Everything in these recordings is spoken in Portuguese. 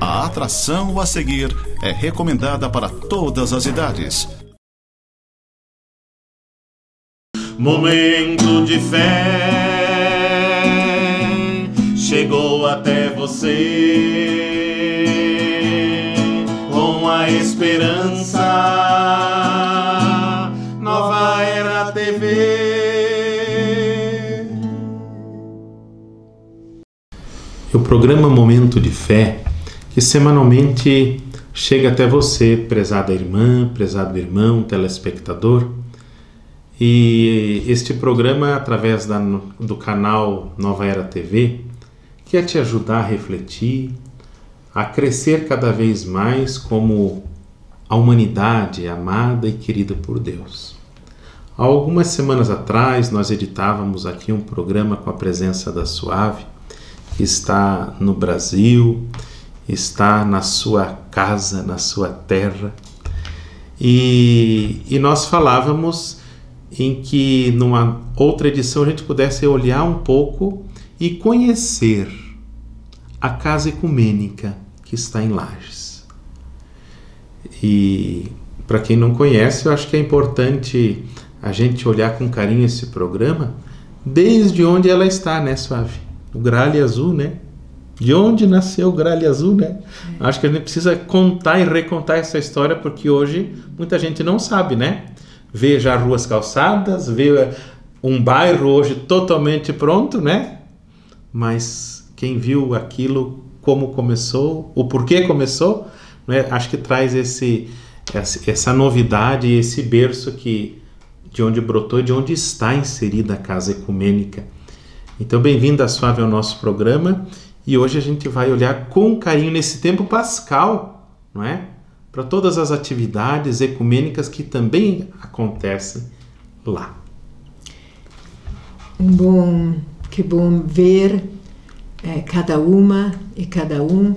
A atração a seguir é recomendada para todas as idades. Momento de fé chegou até você com a esperança. Nova Era TV. O programa Momento de Fé, que semanalmente chega até você, prezada irmã, prezado irmão, telespectador e este programa, através da, do canal Nova Era TV, quer te ajudar a refletir, a crescer cada vez mais como a humanidade amada e querida por Deus. Há algumas semanas atrás, nós editávamos aqui um programa com a presença da Suave, que está no Brasil, está na sua casa, na sua terra. E, e nós falávamos em que numa outra edição a gente pudesse olhar um pouco e conhecer a casa ecumênica que está em Lages. E para quem não conhece, eu acho que é importante a gente olhar com carinho esse programa desde onde ela está, né, Suave? O Gralha Azul, né? De onde nasceu o Gralha Azul, né? É. Acho que a gente precisa contar e recontar essa história porque hoje muita gente não sabe, né? vê já ruas calçadas, vê um bairro hoje totalmente pronto, né? Mas quem viu aquilo, como começou, o porquê começou, né? acho que traz esse, essa novidade, esse berço que de onde brotou de onde está inserida a casa ecumênica. Então, bem-vinda, Suave, ao nosso programa. E hoje a gente vai olhar com carinho nesse tempo pascal, não é? para todas as atividades ecumênicas que também acontecem lá. Bom, que bom ver é, cada uma e cada um.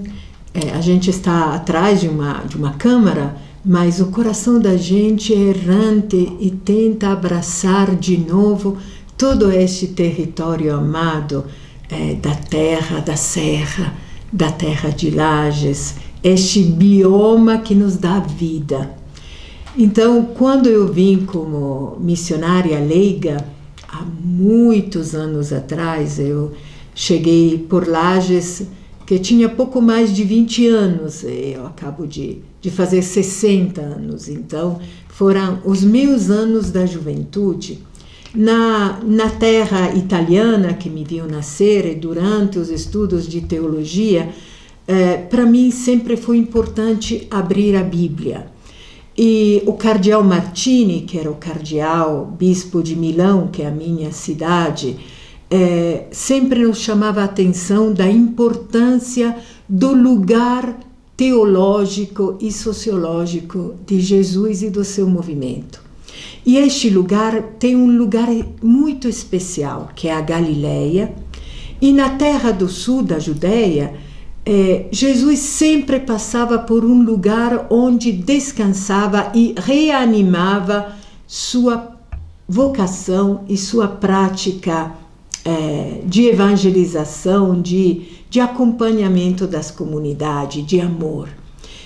É, a gente está atrás de uma, de uma câmara, mas o coração da gente é errante e tenta abraçar de novo todo este território amado é, da terra, da serra, da terra de Lages este bioma que nos dá vida. Então, quando eu vim como missionária leiga, há muitos anos atrás, eu cheguei por Lages, que tinha pouco mais de 20 anos, eu acabo de, de fazer 60 anos, então foram os meus anos da juventude. Na, na terra italiana que me viu nascer e durante os estudos de teologia, é, para mim sempre foi importante abrir a Bíblia. E o cardeal Martini, que era o cardeal bispo de Milão, que é a minha cidade, é, sempre nos chamava a atenção da importância do lugar teológico e sociológico de Jesus e do seu movimento. E este lugar tem um lugar muito especial, que é a Galileia, e na terra do sul da Judéia, é, Jesus sempre passava por um lugar onde descansava e reanimava sua vocação e sua prática é, de evangelização, de, de acompanhamento das comunidades, de amor.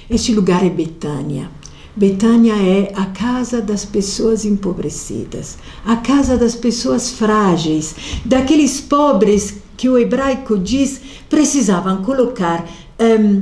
Este lugar é Betânia. Betânia é a casa das pessoas empobrecidas, a casa das pessoas frágeis, daqueles pobres que o hebraico diz precisavam colocar um,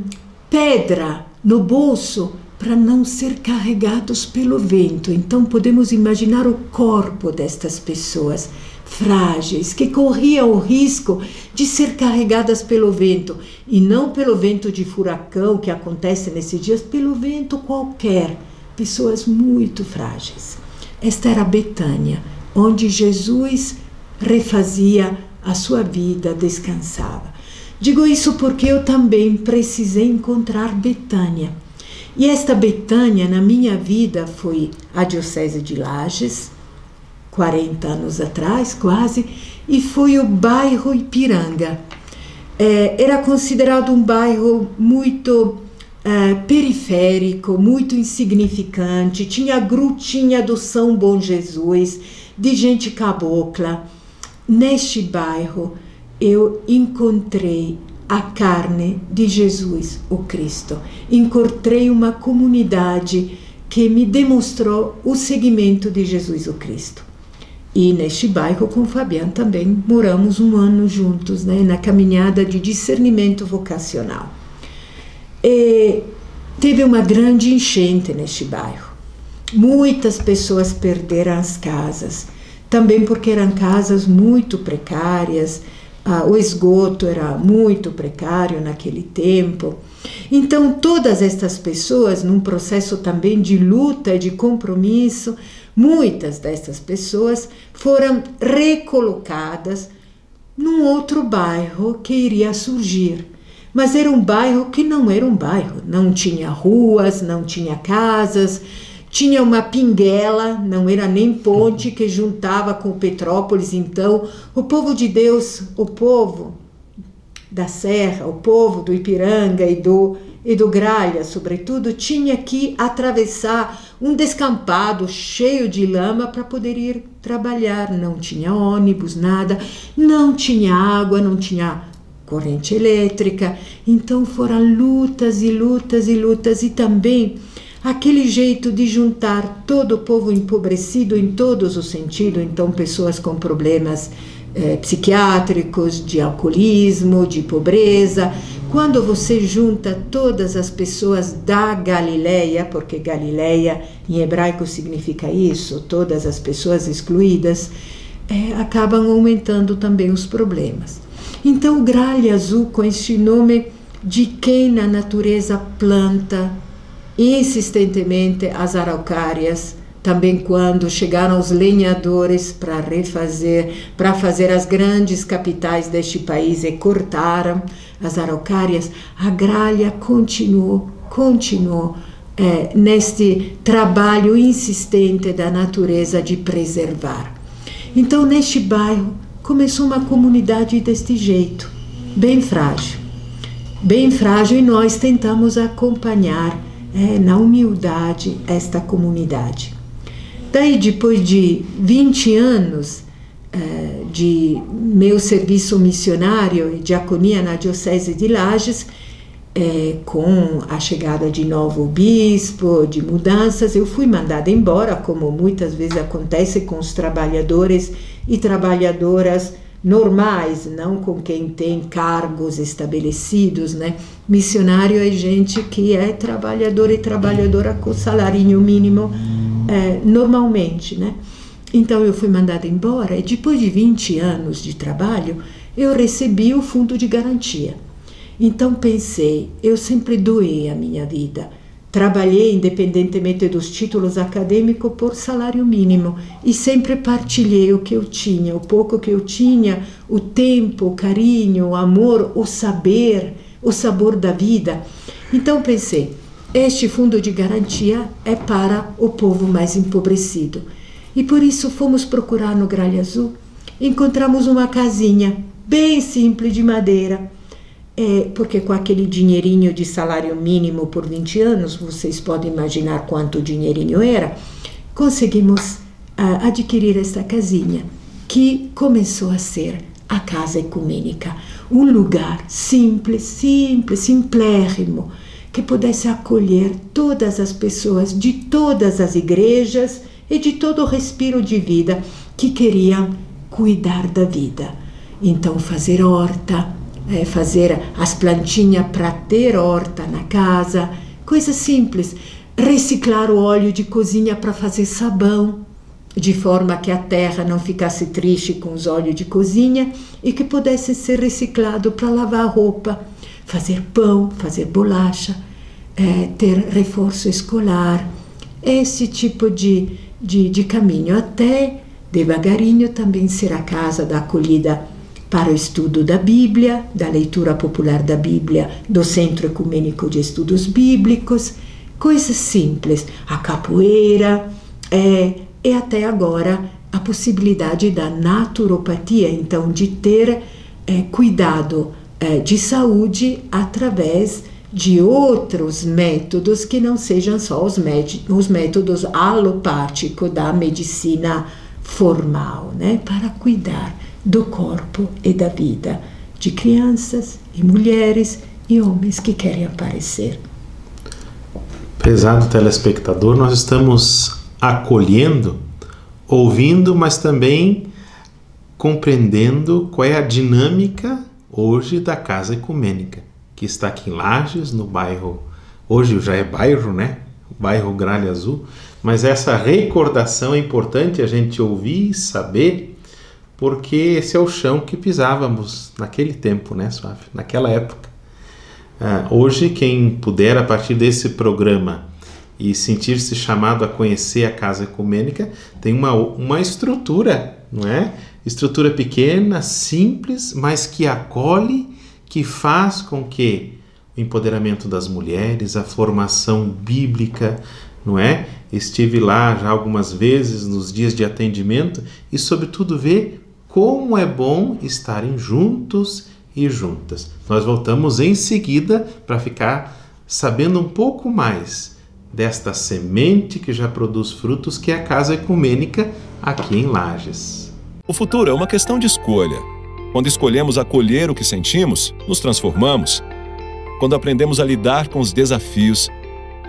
pedra no bolso para não ser carregados pelo vento. Então podemos imaginar o corpo destas pessoas frágeis que corriam o risco de ser carregadas pelo vento e não pelo vento de furacão que acontece nesses dias, pelo vento qualquer. Pessoas muito frágeis. Esta era Betânia, onde Jesus refazia a sua vida descansava. Digo isso porque eu também precisei encontrar Betânia. E esta Betânia na minha vida foi a Diocese de Lages, 40 anos atrás quase, e foi o bairro Ipiranga. É, era considerado um bairro muito é, periférico, muito insignificante, tinha a grutinha do São Bom Jesus, de gente cabocla neste bairro eu encontrei a carne de Jesus, o Cristo. Encontrei uma comunidade que me demonstrou o seguimento de Jesus, o Cristo. E neste bairro, com o Fabiano, também moramos um ano juntos, né, na caminhada de discernimento vocacional. E teve uma grande enchente neste bairro. Muitas pessoas perderam as casas, também porque eram casas muito precárias, ah, o esgoto era muito precário naquele tempo. Então, todas estas pessoas, num processo também de luta e de compromisso, muitas dessas pessoas foram recolocadas num outro bairro que iria surgir. Mas era um bairro que não era um bairro, não tinha ruas, não tinha casas, tinha uma pinguela, não era nem ponte, que juntava com Petrópolis. Então, o povo de Deus, o povo da Serra, o povo do Ipiranga e do, e do Gralha, sobretudo, tinha que atravessar um descampado cheio de lama para poder ir trabalhar. Não tinha ônibus, nada, não tinha água, não tinha corrente elétrica. Então foram lutas e lutas e lutas e também aquele jeito de juntar todo o povo empobrecido em todos os sentidos, então pessoas com problemas eh, psiquiátricos, de alcoolismo, de pobreza. Quando você junta todas as pessoas da Galileia, porque Galileia em hebraico significa isso, todas as pessoas excluídas, eh, acabam aumentando também os problemas. Então, o gralha azul, com este nome de quem na natureza planta insistentemente as araucárias, também quando chegaram os lenhadores para refazer, para fazer as grandes capitais deste país e cortaram as araucárias, a gralha continuou, continuou é, neste trabalho insistente da natureza de preservar. Então, neste bairro, começou uma comunidade deste jeito, bem frágil. Bem frágil, e nós tentamos acompanhar é, na humildade esta comunidade. Daí, depois de 20 anos é, de meu serviço missionário e diaconia na Diocese de Lages, é, com a chegada de novo bispo, de mudanças, eu fui mandada embora, como muitas vezes acontece com os trabalhadores e trabalhadoras normais, não com quem tem cargos estabelecidos, né? Missionário é gente que é trabalhador e trabalhadora com salário mínimo é, normalmente, né? Então eu fui mandada embora e depois de 20 anos de trabalho eu recebi o fundo de garantia. Então pensei, eu sempre doei a minha vida Trabalhei, independentemente dos títulos acadêmicos, por salário mínimo e sempre partilhei o que eu tinha, o pouco que eu tinha, o tempo, o carinho, o amor, o saber, o sabor da vida. Então pensei, este fundo de garantia é para o povo mais empobrecido. E por isso fomos procurar no Gralha Azul. Encontramos uma casinha bem simples de madeira é, porque com aquele dinheirinho de salário mínimo por 20 anos, vocês podem imaginar quanto dinheirinho era, conseguimos ah, adquirir esta casinha, que começou a ser a casa ecumênica, um lugar simples, simples, simplérrimo, que pudesse acolher todas as pessoas de todas as igrejas e de todo o respiro de vida que queriam cuidar da vida. Então, fazer horta, é, fazer as plantinhas para ter horta na casa, coisas simples. Reciclar o óleo de cozinha para fazer sabão, de forma que a terra não ficasse triste com os óleos de cozinha e que pudesse ser reciclado para lavar roupa, fazer pão, fazer bolacha, é, ter reforço escolar, esse tipo de, de, de caminho, até devagarinho também ser a casa da acolhida para o estudo da Bíblia, da leitura popular da Bíblia, do Centro Ecumênico de Estudos Bíblicos, coisas simples, a capoeira, é, e até agora a possibilidade da naturopatia, então de ter é, cuidado é, de saúde através de outros métodos que não sejam só os, os métodos alopáticos da medicina formal, né, para cuidar do corpo e da vida de crianças e mulheres e homens que querem aparecer. Prezado telespectador, nós estamos acolhendo, ouvindo, mas também compreendendo qual é a dinâmica hoje da Casa Ecumênica, que está aqui em Lages, no bairro, hoje já é bairro, né? Bairro Gralha Azul, mas essa recordação é importante a gente ouvir saber, porque esse é o chão que pisávamos naquele tempo, né, Suave? Naquela época. Ah, hoje, quem puder, a partir desse programa, e sentir-se chamado a conhecer a casa ecumênica, tem uma, uma estrutura, não é? Estrutura pequena, simples, mas que acolhe, que faz com que o empoderamento das mulheres, a formação bíblica, não é? Estive lá já algumas vezes nos dias de atendimento e, sobretudo, ver como é bom estarem juntos e juntas. Nós voltamos em seguida para ficar sabendo um pouco mais desta semente que já produz frutos, que é a Casa Ecumênica aqui em Lages. O futuro é uma questão de escolha. Quando escolhemos acolher o que sentimos, nos transformamos. Quando aprendemos a lidar com os desafios,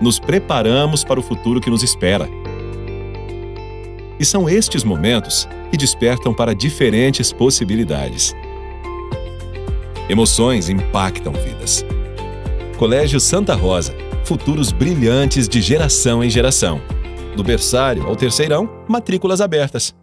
nos preparamos para o futuro que nos espera. E são estes momentos que despertam para diferentes possibilidades. Emoções impactam vidas. Colégio Santa Rosa futuros brilhantes de geração em geração. Do berçário ao terceirão, matrículas abertas.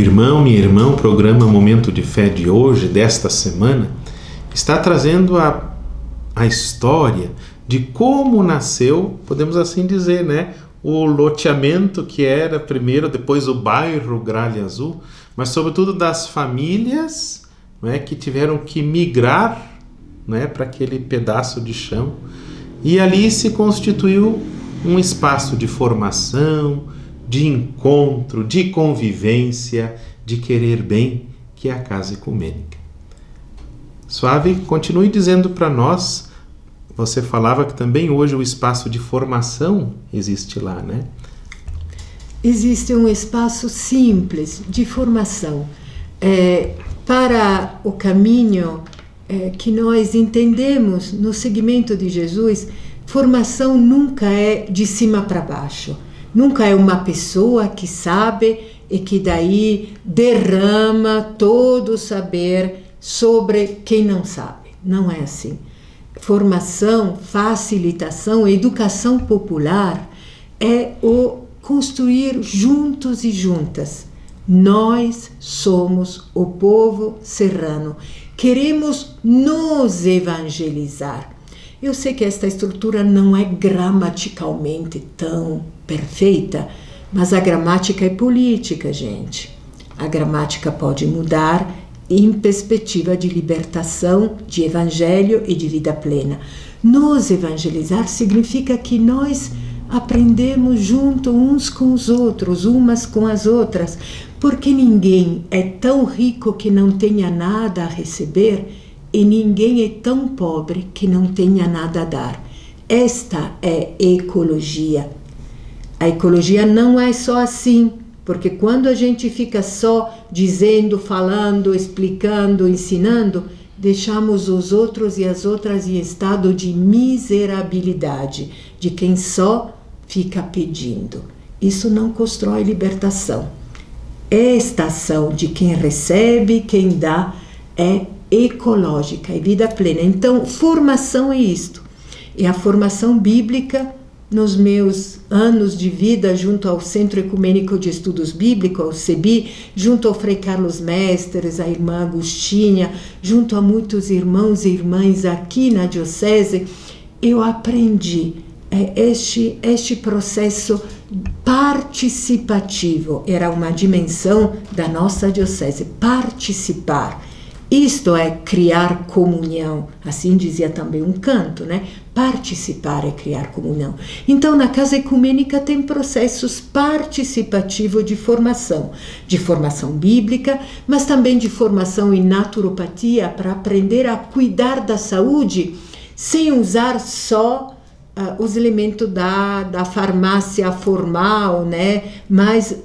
Irmão, minha irmã, o programa Momento de Fé de hoje, desta semana, está trazendo a, a história de como nasceu, podemos assim dizer, né? O loteamento que era primeiro, depois o bairro Gralha Azul, mas sobretudo das famílias né, que tiveram que migrar né, para aquele pedaço de chão. E ali se constituiu um espaço de formação, de encontro, de convivência, de querer bem, que é a casa ecumênica. Suave, continue dizendo para nós. Você falava que também hoje o espaço de formação existe lá, né? Existe um espaço simples de formação é, para o caminho é, que nós entendemos no segmento de Jesus. Formação nunca é de cima para baixo Nunca é uma pessoa que sabe e que daí derrama todo o saber sobre quem não sabe. Não é assim. Formação, facilitação, educação popular é o construir juntos e juntas. Nós somos o povo serrano. Queremos nos evangelizar. Eu sei que esta estrutura não é gramaticalmente tão perfeita, mas a gramática é política, gente. A gramática pode mudar em perspectiva de libertação, de evangelho e de vida plena. Nos evangelizar significa que nós aprendemos junto uns com os outros, umas com as outras, porque ninguém é tão rico que não tenha nada a receber e ninguém é tão pobre que não tenha nada a dar. Esta é ecologia. A ecologia não é só assim, porque quando a gente fica só dizendo, falando, explicando, ensinando, deixamos os outros e as outras em estado de miserabilidade, de quem só fica pedindo. Isso não constrói libertação. Esta ação de quem recebe, quem dá, é ecológica e vida plena. Então, formação é isto. É a formação bíblica nos meus anos de vida junto ao Centro Ecumênico de Estudos Bíblicos, ao CEBI, junto ao Frei Carlos Mestres, a irmã Agostinha, junto a muitos irmãos e irmãs aqui na Diocese, eu aprendi é, este, este processo participativo. Era uma dimensão da nossa diocese participar isto é criar comunhão, assim dizia também um canto, né? Participar é criar comunhão. Então, na casa ecumênica tem processos participativos de formação, de formação bíblica, mas também de formação em naturopatia para aprender a cuidar da saúde sem usar só uh, os elementos da, da farmácia formal, né? Mas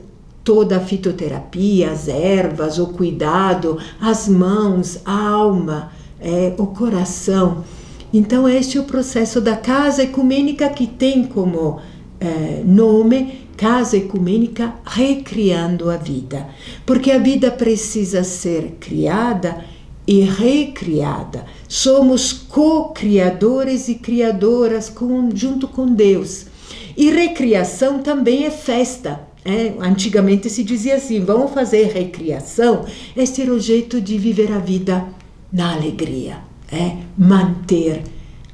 toda a fitoterapia, as ervas, o cuidado, as mãos, a alma, é, o coração. Então, este é o processo da casa ecumênica que tem como é, nome Casa Ecumênica Recriando a Vida, porque a vida precisa ser criada e recriada. Somos co-criadores e criadoras com, junto com Deus. E recriação também é festa, é, antigamente se dizia assim: vamos fazer recriação. Este era o jeito de viver a vida na alegria, é manter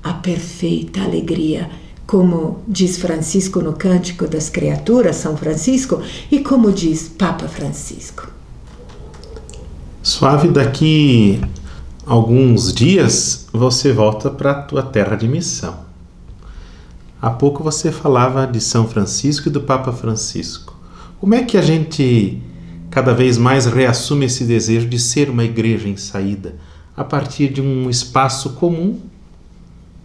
a perfeita alegria, como diz Francisco no Cântico das Criaturas, São Francisco, e como diz Papa Francisco. Suave, daqui alguns dias você volta para a tua terra de missão. Há pouco você falava de São Francisco e do Papa Francisco. Como é que a gente cada vez mais reassume esse desejo de ser uma igreja em saída a partir de um espaço comum,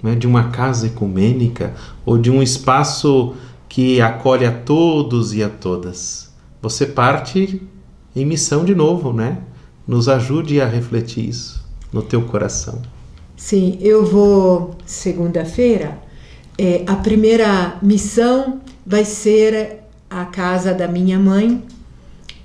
né, de uma casa ecumênica ou de um espaço que acolhe a todos e a todas? Você parte em missão de novo, né? Nos ajude a refletir isso no teu coração. Sim, eu vou segunda-feira. É, a primeira missão vai ser a casa da minha mãe,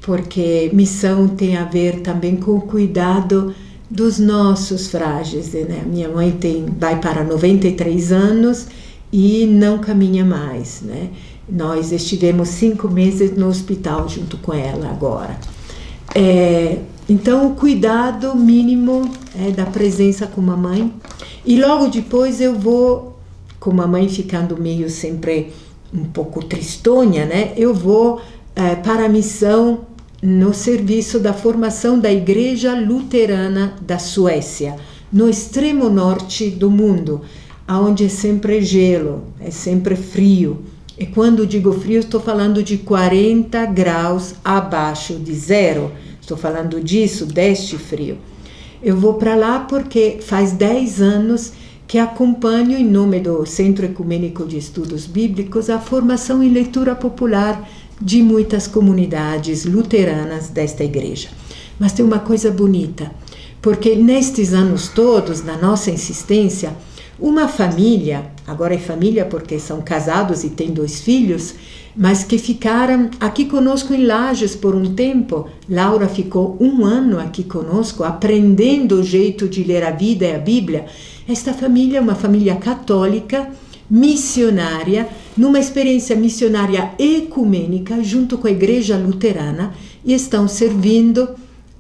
porque missão tem a ver também com o cuidado dos nossos frágeis. Né? Minha mãe tem, vai para 93 anos e não caminha mais. Né? Nós estivemos cinco meses no hospital junto com ela agora. É, então, o cuidado mínimo é da presença com a mãe. E logo depois eu vou, com a mãe ficando meio sempre um pouco tristonha, né? Eu vou é, para a missão no serviço da formação da Igreja Luterana da Suécia, no extremo norte do mundo, aonde é sempre gelo, é sempre frio. E quando digo frio, estou falando de 40 graus abaixo de zero. Estou falando disso, deste frio. Eu vou para lá porque faz 10 anos que acompanho, em nome do Centro Ecumênico de Estudos Bíblicos, a formação em leitura popular de muitas comunidades luteranas desta igreja. Mas tem uma coisa bonita, porque nestes anos todos, na nossa insistência, uma família, agora é família porque são casados e têm dois filhos, mas que ficaram aqui conosco em Lages por um tempo. Laura ficou um ano aqui conosco, aprendendo o jeito de ler a vida e a Bíblia. Esta família é uma família católica, missionária, numa experiência missionária ecumênica junto com a Igreja Luterana e estão servindo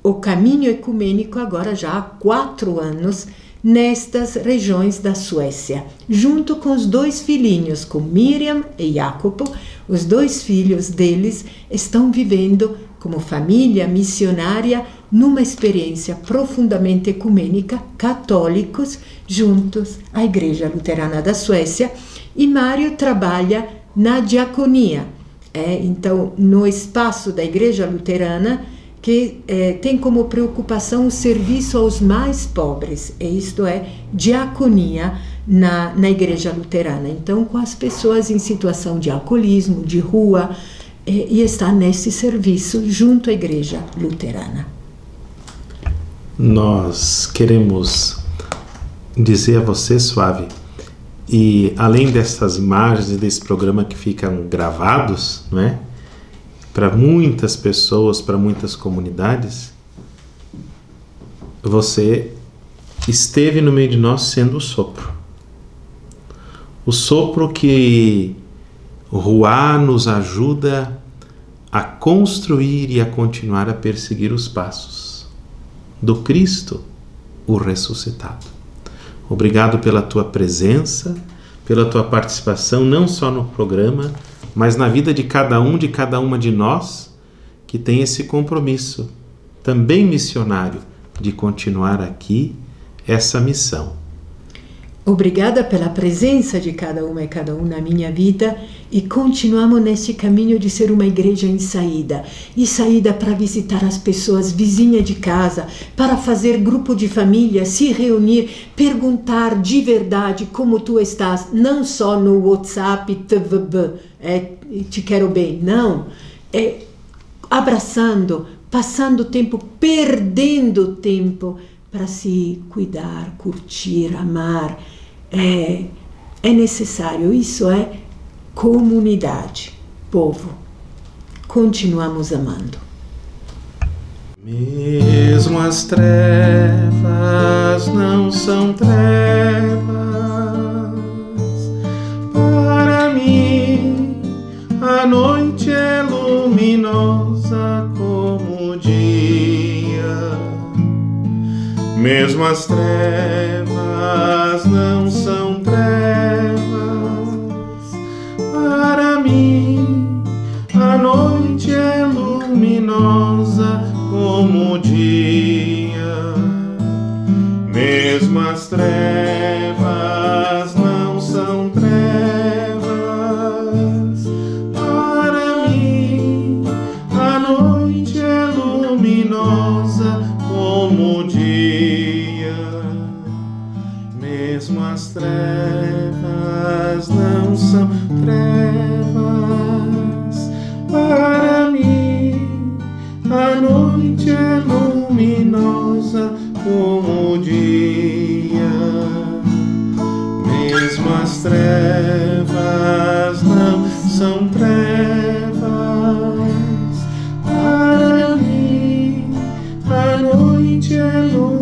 o caminho ecumênico agora já há quatro anos nestas regiões da Suécia, junto com os dois filhinhos, com Miriam e Jacopo. Os dois filhos deles estão vivendo como família missionária numa experiência profundamente ecumênica, católicos juntos à Igreja Luterana da Suécia. E Mário trabalha na diaconia, é, então no espaço da Igreja Luterana que eh, tem como preocupação o serviço aos mais pobres, e isto é, diaconia na, na igreja luterana. Então, com as pessoas em situação de alcoolismo, de rua, eh, e está nesse serviço junto à igreja luterana. Nós queremos dizer a você, Suave, e além dessas imagens e desse programa que ficam gravados, não é? Para muitas pessoas, para muitas comunidades, você esteve no meio de nós sendo o sopro. O sopro que Ruá nos ajuda a construir e a continuar a perseguir os passos do Cristo, o ressuscitado. Obrigado pela tua presença pela tua participação, não só no programa, mas na vida de cada um, de cada uma de nós que tem esse compromisso, também missionário, de continuar aqui essa missão. Obrigada pela presença de cada uma e cada um na minha vida e continuamos nesse caminho de ser uma igreja em saída. E saída para visitar as pessoas vizinhas de casa, para fazer grupo de família, se reunir, perguntar de verdade como tu estás, não só no WhatsApp, tvb, é, te quero bem, não, é abraçando, passando tempo, perdendo tempo para se cuidar, curtir, amar. É, é necessário, isso é comunidade, povo. Continuamos amando. Mesmo as trevas não são trevas para mim, a noite é luminosa como Mesmo as trevas não são trevas para mim. A noite é luminosa como o dia. Mesmo as trevas noite é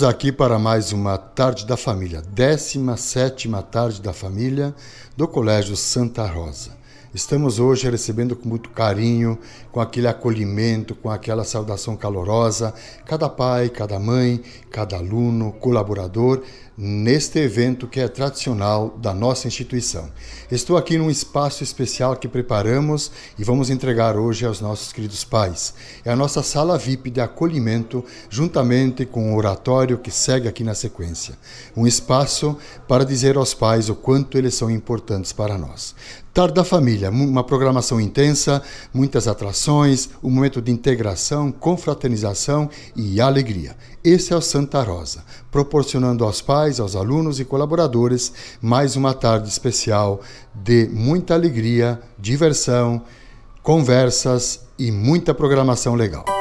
Estamos aqui para mais uma Tarde da Família, 17 Tarde da Família do Colégio Santa Rosa. Estamos hoje recebendo com muito carinho, com aquele acolhimento, com aquela saudação calorosa, cada pai, cada mãe, cada aluno, colaborador, neste evento que é tradicional da nossa instituição. Estou aqui num espaço especial que preparamos e vamos entregar hoje aos nossos queridos pais. É a nossa sala VIP de acolhimento, juntamente com o oratório que segue aqui na sequência. Um espaço para dizer aos pais o quanto eles são importantes para nós. Tarde da Família, uma programação intensa, muitas atrações, um momento de integração, confraternização e alegria. Esse é o Santa Rosa, proporcionando aos pais, aos alunos e colaboradores mais uma tarde especial de muita alegria, diversão, conversas e muita programação legal.